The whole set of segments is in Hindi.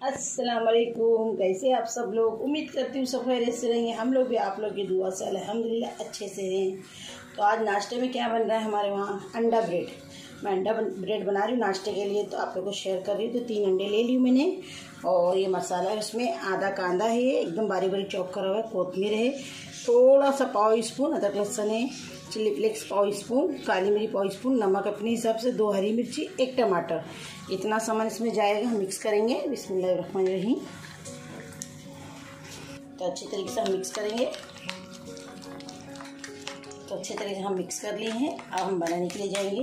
अस्सलाम वालेकुम कैसे आप सब लोग? उम्मीद करती हूँ सबसे रहेंगे। हम लोग भी आप लोग की दुआ से अलहमदिल्ला अच्छे से हैं तो आज नाश्ते में क्या बन रहा है हमारे वहाँ? अंडा ब्रेड मैं अंडा बन, ब्रेड बना रही हूँ नाश्ते के लिए तो आप लोगों को शेयर कर रही हूँ तो तीन अंडे ले ली मैंने। और ये मसाला है उसमें आधा कांदा है एकदम बारी बारी चॉप करा हुआ है कोतमीर है थोड़ा सा पाव स्पून अदरक लहसन है चिल्ली फ्लेक्स पाव स्पून काली मिर्ची पाव स्पून नमक अपने हिसाब से दो हरी मिर्ची एक टमाटर। इतना सामान इसमें जाएगा हम मिक्स करेंगे। रही तो अच्छी तरीके से हम मिक्स करेंगे। तो अच्छे तरीके से हम मिक्स कर लिए हैं। अब हम बनाने के लिए जाएँगे।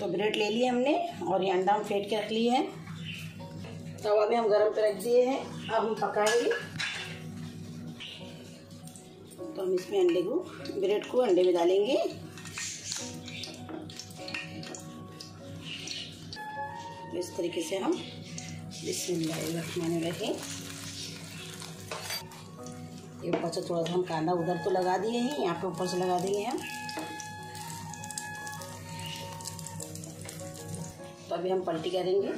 तो ब्रेड ले लिए हमने और ये अंडा हम फेंट के रख लिए हैं। तवा भी हम गर्म पे रख दिए हैं। अब हम पकाएँगे। तो हम इसमें अंडे को, ब्रेड को अंडे में डालेंगे। तो इस तरीके से हम बिस्मिल्लाहिर्रहमानिर्रहीम ये ऊपर से थोड़ा सा हम कांदा उधर तो लगा दिए हैं, यहाँ पे ऊपर से लगा देंगे हम। अभी हम पलटी करेंगे।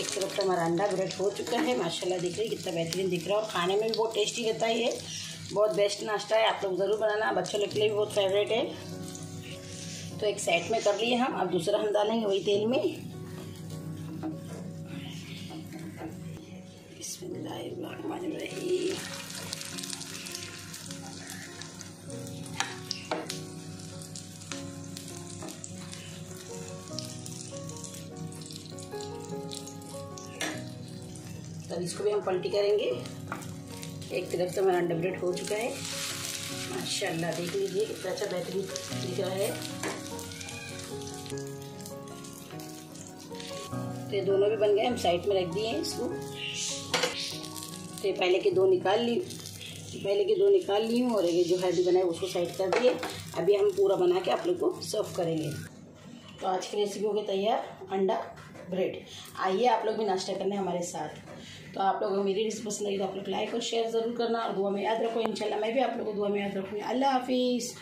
एक तरफ़ तो हमारा अंडा ब्रेड हो चुका है, माशाल्लाह दिख रही कितना बेहतरीन दिख रहा है, और खाने में भी बहुत टेस्टी रहता है ये। बहुत बेस्ट नाश्ता है, आप लोग ज़रूर बनाना बच्चों लोग के लिए भी बहुत फेवरेट है। तो एक साइड में कर लिए हम, अब दूसरा हम डालेंगे वही तेल में। बिस्मिल्लाहिर्रहमानिर्रहीम। तब इसको भी हम पलटी करेंगे। एक तरफ़ से हमारा अंडा ब्रेड हो चुका है। माशाल्लाह, देख लीजिए कितना अच्छा बेहतरीन दिख रहा है। तो ये दोनों भी बन गए, हम साइड में रख दिए हैं इसको। तो पहले के दो निकाल ली, पहले के दो निकाल ली हूँ और ये जो हैडी बनाए उसको साइड कर दिए। अभी हम पूरा बना के आप लोग को सर्व करेंगे। तो आज की रेसिपी हो गई तैयार, अंडा। ब्रेड। आइए आप लोग भी नाश्ता करने हमारे साथ। तो आप लोगों को मेरी रेसिपी पसंद लगी तो आप लोग लाइक और शेयर ज़रूर करना और दुआ में याद रखो, इंशाल्लाह मैं भी आप लोगों को दुआ में याद रखूँगी। अल्लाह हाफिज़।